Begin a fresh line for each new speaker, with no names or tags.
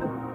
you.